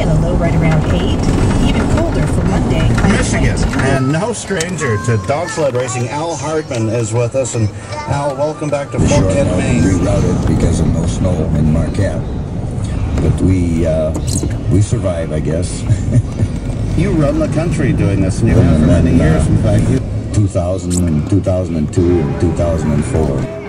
and a low right around 8. Even colder for Monday. Michigan. And no stranger to dog sled racing, Al Hartman is with us. And Al, welcome back to The short uh, Maine. rerouted because of no snow in Marquette. But we uh, we survive, I guess. You run the country doing this, and you have for many uh, years. In fact, 2000 and 2002 and 2004.